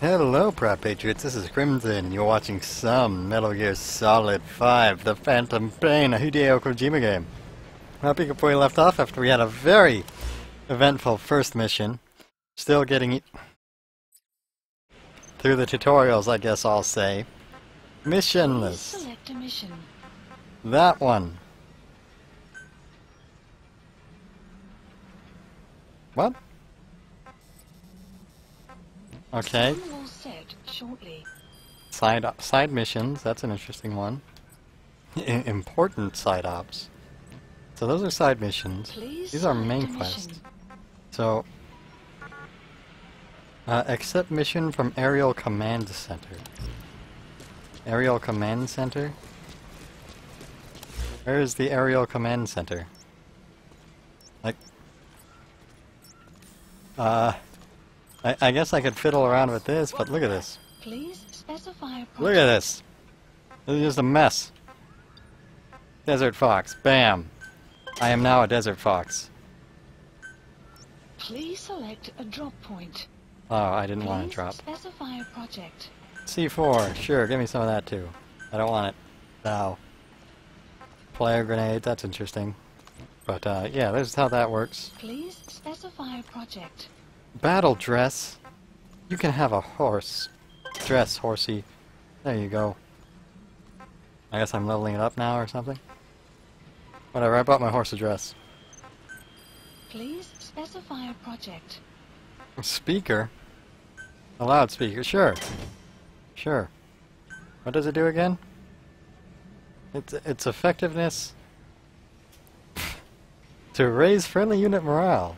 Hello, Proud Patriots. This is Crimson, and you're watching some Metal Gear Solid 5, The Phantom Pain, a Hideo Kojima game. Well, pick up where we left off after we had a very eventful first mission. Still getting through the tutorials, I guess I'll say. Missionless. Select a mission. That one. What? Okay. Side side missions. That's an interesting one. I- important side ops. So those are side missions. Please These are main quests. So, uh, accept mission from Aerial Command Center. Aerial Command Center. Where is the Aerial Command Center? Like, uh, I, I guess I could fiddle around with this, but look at this. Please specify a project. Look at this. This is just a mess. Desert Fox. Bam. I am now a Desert Fox. Please select a drop point. Oh, I didn't want to drop. specify a project. C4, sure, give me some of that too. I don't want it now. Player grenade, that's interesting. But uh, yeah, this is how that works. Please specify a project. Battle dress. You can have a horse. Dress, horsey. There you go. I guess I'm leveling it up now or something. Whatever, I bought my horse a dress. Please specify a project. Speaker? A loudspeaker, sure. Sure. What does it do again? It's, its effectiveness to raise friendly unit morale.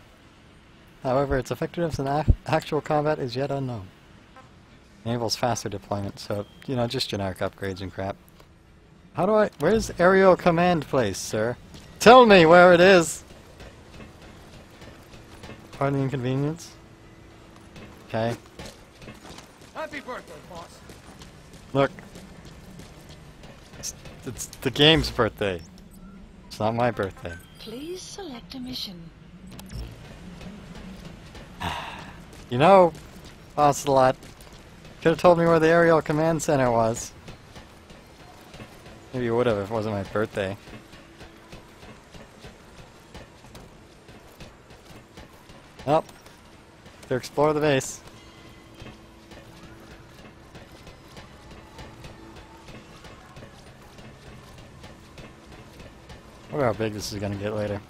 However, its effectiveness in ac actual combat is yet unknown. Enables faster deployment, so, you know, just generic upgrades and crap. How do I... Where's aerial command place, sir? Tell me where it is! Pardon the inconvenience? Okay. Happy birthday, boss. Look. It's, it's the game's birthday. It's not my birthday. Please select a mission. You know, Ocelot, could have told me where the aerial command center was. Maybe you would have if it wasn't my birthday. Well, to explore the base. wonder how big this is gonna get later.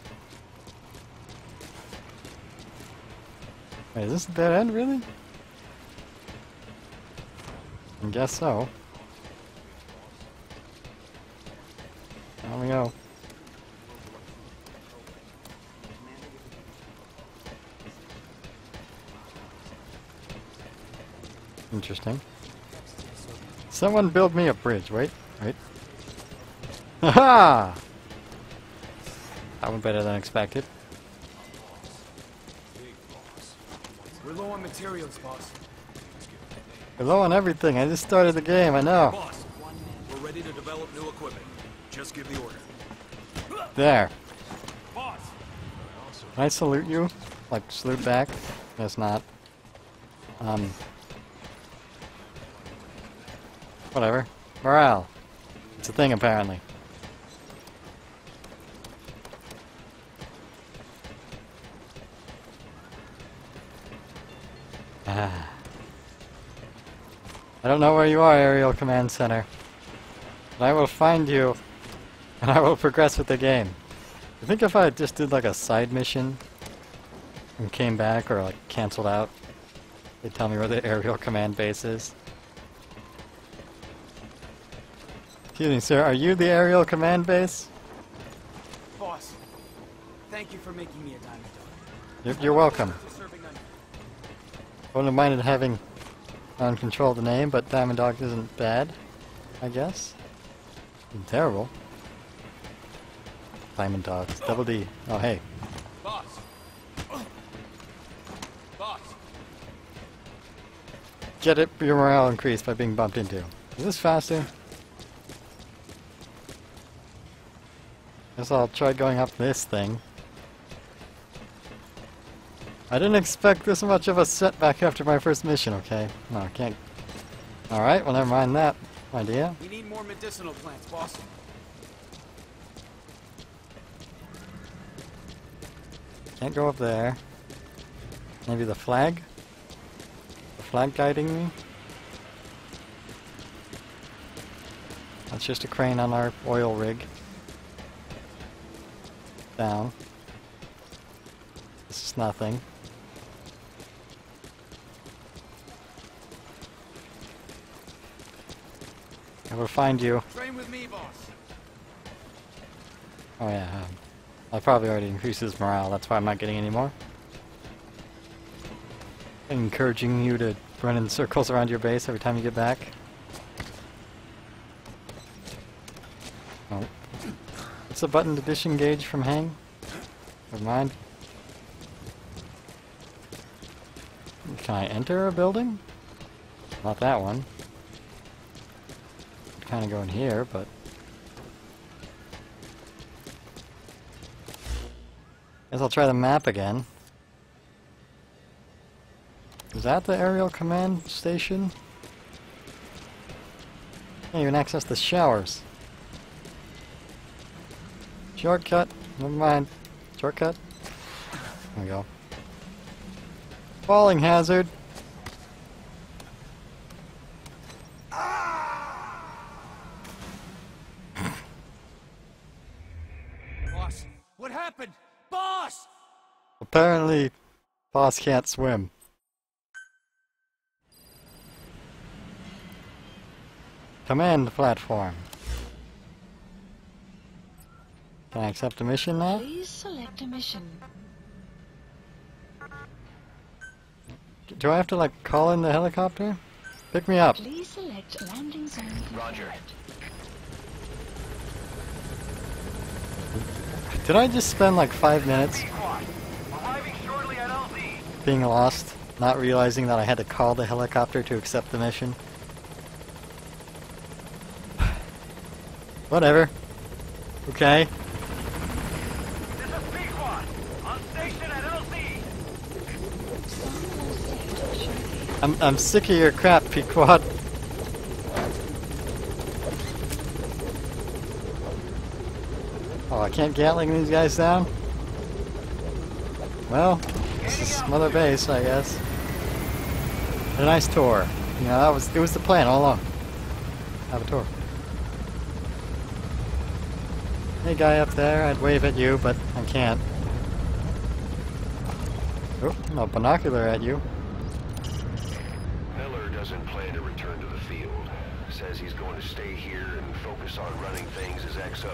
Wait, is this a dead end, really? I guess so. There we go. Interesting. Someone build me a bridge. Wait, wait. Haha! That went better than expected. We're low on materials, boss. We're low on everything. I just started the game, I know. Boss, we're ready to develop new equipment. Just give the order. There. Boss! Can I salute you? Like, salute back? Guess not. Um. Whatever. Morale. It's a thing, apparently. I don't know where you are, Aerial Command Center. But I will find you, and I will progress with the game. I think if I just did like a side mission and came back or like canceled out, they'd tell me where the aerial command base is. Excuse me, sir, are you the aerial command base? Boss, thank you for making me a diamond dog. You're, you're welcome. Under- Wouldn't have minded having uncontrolled the name, but Diamond Dog isn't bad, I guess. Isn't terrible. Diamond Dogs, double D. Oh hey, Boss! Boss! get it your morale increased by being bumped into. Is this faster? Guess I'll try going up this thing. I didn't expect this much of a setback after my first mission, okay? No, I can't. Alright, well, never mind that idea. We need more medicinal plants, boss. Can't go up there. Maybe the flag? The flag guiding me? That's just a crane on our oil rig. Down. This is nothing. I will find you. Train with me, boss. Oh yeah, um, I probably already increased his morale, that's why I'm not getting any more. Encouraging you to run in circles around your base every time you get back. Oh. What's the button to disengage from hang? Never mind. Can I enter a building? Not that one. Kind of go in here, but... Guess I'll try the map again. Is that the aerial command station? Can't even access the showers. Shortcut. Never mind. Shortcut. There we go. Falling hazard. Apparently, boss can't swim. Command platform. Can I accept a mission now? Please select a mission. Do I have to like call in the helicopter? Pick me up. Please select landing zone. Roger. Did I just spend like five minutes being lost, not realizing that I had to call the helicopter to accept the mission? Whatever. Okay. This is B on station at LZ. Sample sector showcase. I'm, I'm sick of your crap, Pequod. Oh, I can't Gatling these guys down? Well, Mother Base, I guess. A nice tour. You know, that was it was the plan all along. Have a tour. Hey guy up there, I'd wave at you, but I can't. Oh, no binocular at you. Miller doesn't plan to return to the field. Says he's going to stay here and focus on running things as XO.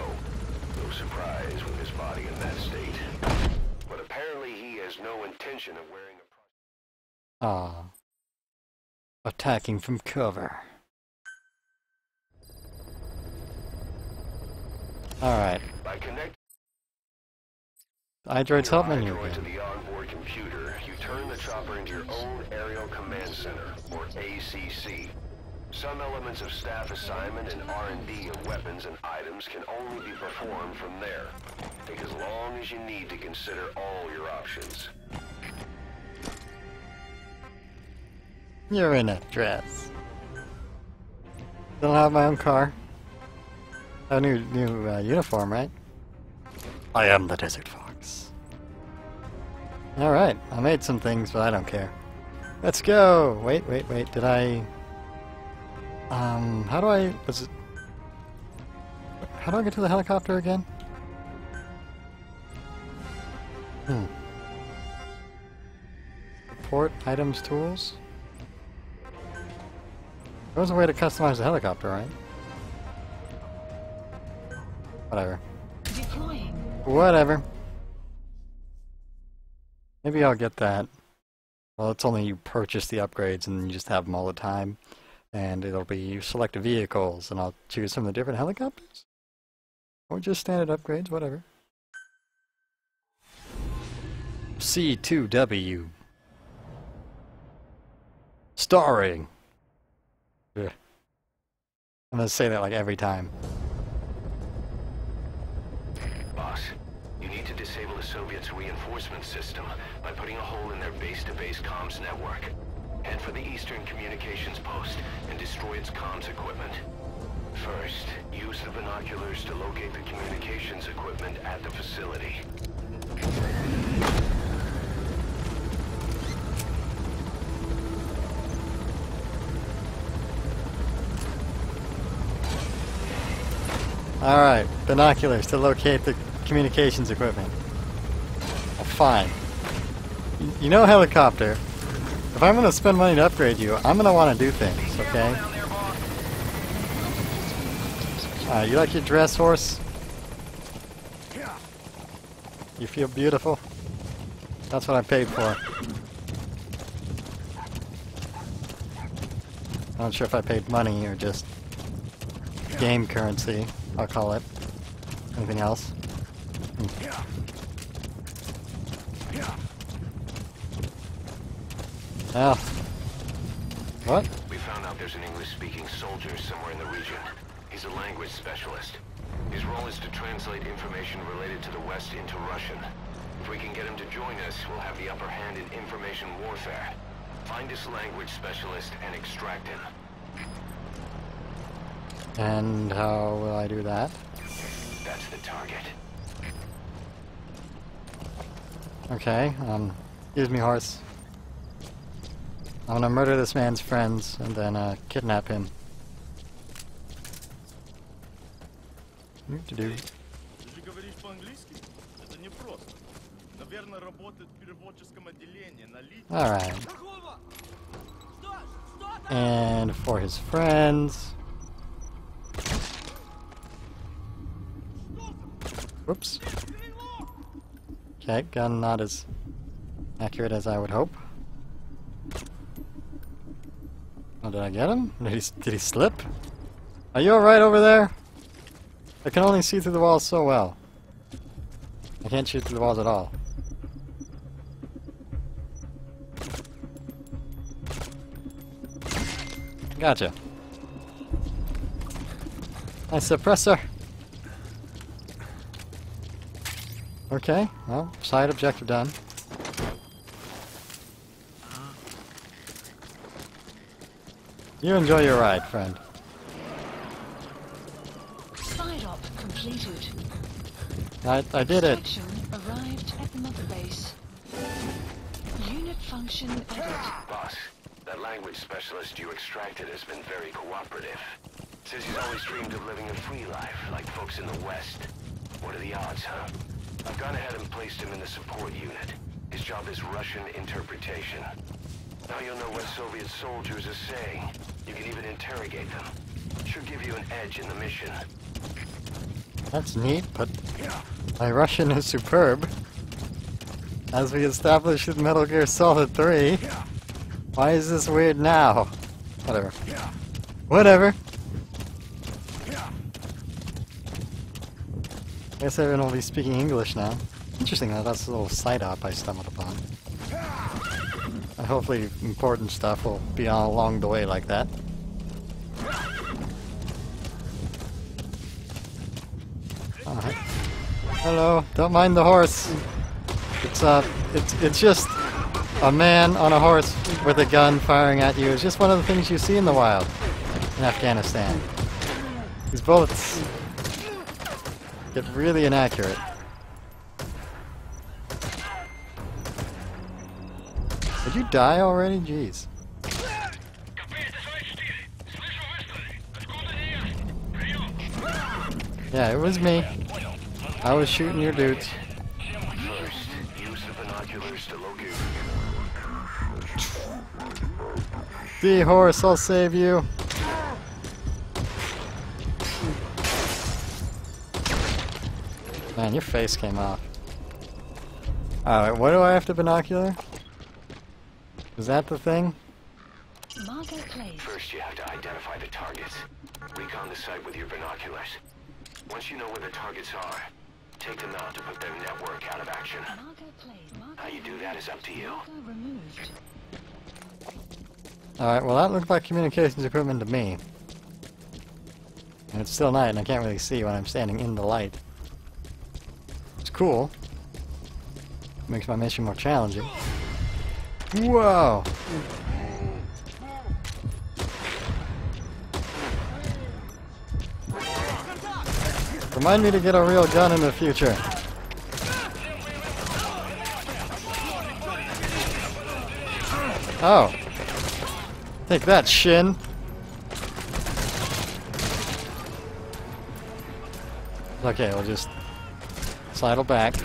No surprise with his body in that state. Has no intention of wearing a... Ah. Attacking from cover. Alright. By connecting iDroid's help menu iDroid to the onboard computer, you turn the chopper into your own Aerial Command Center, or ACC. Some elements of staff assignment and R&D of weapons and items can only be performed from there. Take as long as you need to consider all your options. You're in a dress. Don't have my own car. A new new uh, uniform, right? I am the Desert Fox. Alright, I made some things, but I don't care. Let's go! Wait, wait, wait, did I... Um, how do I... Was it... How do I get to the helicopter again? Hmm. Support items tools? There was a way to customize the helicopter, right? Whatever. Deploying. Whatever. Maybe I'll get that. Well, it's only you purchase the upgrades and you just have them all the time. And it'll be select vehicles and I'll choose some of the different helicopters. Or just standard upgrades, whatever. C2W. Starring. Ugh. I'm gonna say that like every time. Boss, you need to disable the Soviets' reinforcement system by putting a hole in their base-to-base comms network. Head for the Eastern Communications Post and destroy its comms equipment. First, use the binoculars to locate the communications equipment at the facility. Alright, binoculars to locate the communications equipment. Fine. You know helicopter. If I'm gonna spend money to upgrade you, I'm gonna wanna do things, okay? Uh, you like your dress, horse? You feel beautiful? That's what I paid for. I'm not sure if I paid money or just game currency, I'll call it. Anything else? What? We found out there's an English-speaking soldier somewhere in the region. He's a language specialist. His role is to translate information related to the West into Russian. If we can get him to join us, we'll have the upper hand in information warfare. Find this language specialist and extract him. And how will I do that? That's the target. Okay, um, excuse me, horse. I'm gonna murder this man's friends and then uh, kidnap him. To do. Alright. And for his friends. Whoops. Okay, gun not as accurate as I would hope. Oh, did I get him? Did he, did he slip? Are you alright over there? I can only see through the walls so well. I can't shoot through the walls at all. Gotcha. Nice suppressor. Okay, well, side objective done. You enjoy your ride, friend. Side op completed. I, I did it. Arrived at Mother Base. Unit function added. Boss, that language specialist you extracted has been very cooperative. Says he's always dreamed of living a free life, like folks in the West. What are the odds, huh? I've gone ahead and placed him in the support unit. His job is Russian interpretation. Now you'll know what Soviet soldiers are saying. You can even interrogate them. Should give you an edge in the mission. That's neat, but my Russian is superb. As we established in Metal Gear Solid 3. Why is this weird now? Whatever. Whatever. I guess everyone will be speaking English now. Interesting that that's a little side op I stumbled upon. Hopefully important stuff will be all along the way like that. Hello, don't mind the horse. It's uh it's it's just a man on a horse with a gun firing at you. It's just one of the things you see in the wild in Afghanistan. These bullets get really inaccurate. Did you die already? Jeez. Yeah, it was me. I was shooting your dudes. The horse, I'll save you. Man, your face came off. Alright, what do I have to binocular? Is that the thing? Margot Place. First, you have to identify the targets. Recon the site with your binoculars. Once you know where the targets are, take them out to put their network out of action. Margot Place. Margot How you do that is up to you. Margot removed. Alright, well that looked like communications equipment to me. And it's still night and I can't really see when I'm standing in the light. It's cool. makes my mission more challenging. Whoa! Remind me to get a real gun in the future. Oh. Take that, Shin. Okay, we'll just sidle back.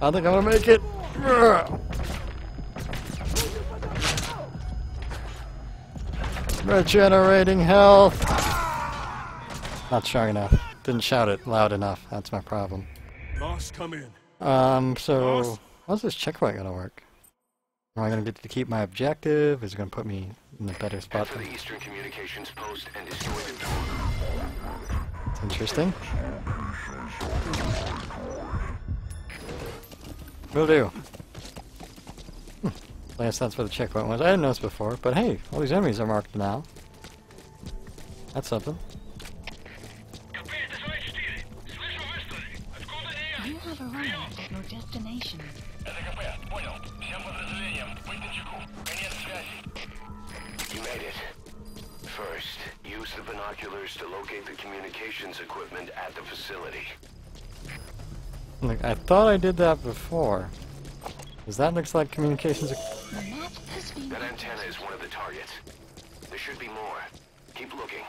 I think I'm gonna make it. Regenerating health. Not strong enough. Didn't shout it loud enough. That's my problem. Boss, come in. Um, so Boss? how's this checkpoint gonna work? Am I gonna get to keep my objective? Is it gonna put me in a better spot? to To... the Eastern Communications Post and destroy the door. It's interesting. Will do. I guess that's where the checkpoint was. I didn't notice before, but hey, all these enemies are marked now. That's something. You have arrived at your destination. You made it. First, use the binoculars to locate the communications equipment at the facility. Look, I thought I did that before. Because that looks like communications. The map has been That antenna is one of the targets. There should be more. Keep looking.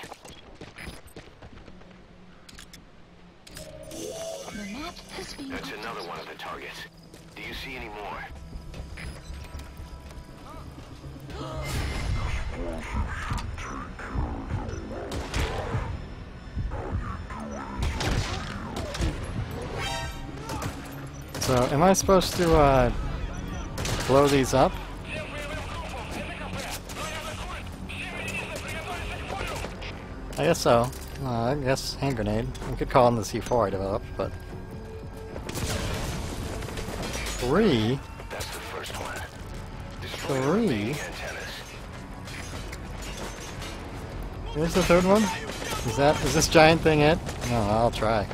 The map has been That's another one of the targets. Do you see any more? So, am I supposed to, uh, blow these up? I guess so. Uh, I guess hand grenade. I could call them the C4 I developed, but... Three? That's the first one. Destroy Three? remaining antennas. Here's the third one? Is that, is this giant thing it? No, I'll try.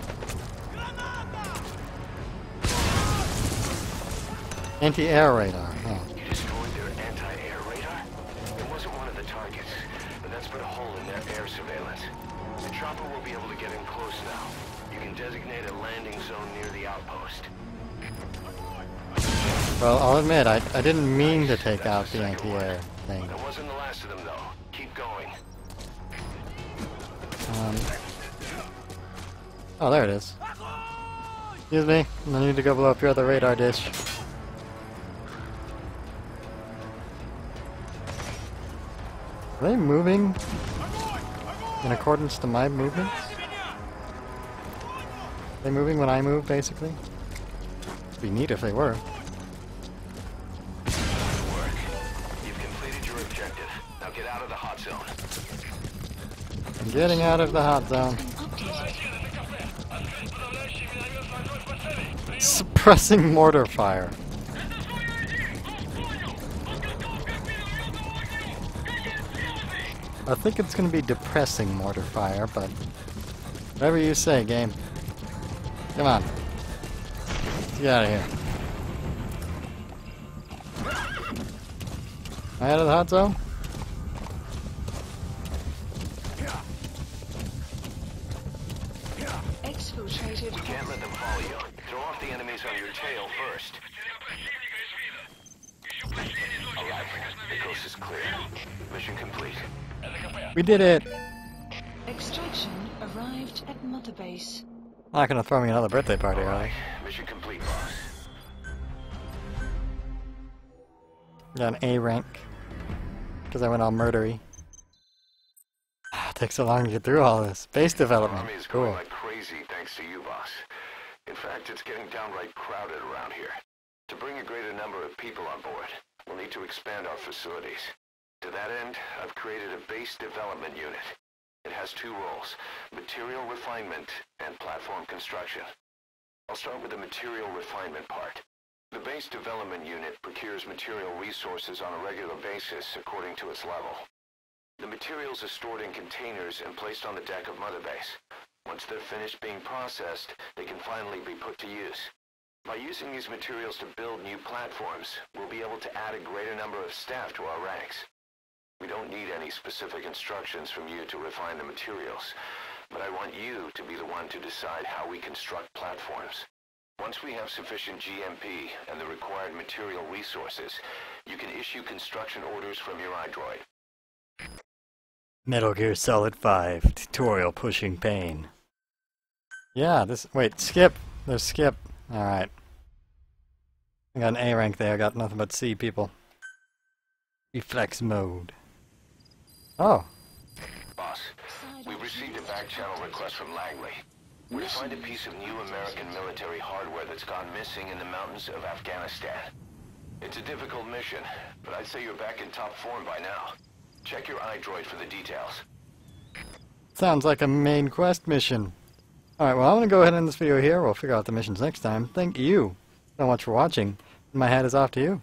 Anti-air radar. Well, I'll admit, I, I didn't mean to take out the anti-air thing. That wasn't the last of them, though. Keep going. Um, oh, there it is. Excuse me, I need to go blow up your other radar dish. Are they moving in accordance to my movements? Are they moving when I move, basically? It'd be neat if they were. Getting out of the hot zone. Suppressing mortar fire. I think it's going to be depressing mortar fire, but whatever you say, game. Come on. Let's get out of here. Am I out of the hot zone? Off on your tail first. Alright, the coast is clear. Mission complete. We did it! Extraction arrived at Mother Base. Not gonna throw me another birthday party, are Alright, they? mission complete, boss. Got an A rank. Because I went all murdery. Ah, it takes so long to get through all this. Base development. army is growing Cool. like crazy thanks to you, boss. In fact, it's getting downright crowded around here. To bring a greater number of people on board, we'll need to expand our facilities. To that end, I've created a base development unit. It has two roles, material refinement and platform construction. I'll start with the material refinement part. The base development unit procures material resources on a regular basis according to its level. The materials are stored in containers and placed on the deck of Mother Base. Once they're finished being processed, they can finally be put to use. By using these materials to build new platforms, we'll be able to add a greater number of staff to our ranks. We don't need any specific instructions from you to refine the materials, but I want you to be the one to decide how we construct platforms. Once we have sufficient GMP and the required material resources, you can issue construction orders from your iDroid. Metal Gear Solid 5 tutorial pushing pain. Yeah, this. Wait, skip! There's skip. Alright. I got an A rank there, I got nothing but C people. Reflex mode. Oh, Boss, we've received a back channel request from Langley. We're to find a piece of new American military hardware that's gone missing in the mountains of Afghanistan. It's a difficult mission, but I'd say you're back in top form by now. Check your iDroid for the details. sounds like a main quest mission. Alright, well I'm gonna go ahead and end this video here. We'll figure out the missions next time. Thank you so much for watching. My hat is off to you.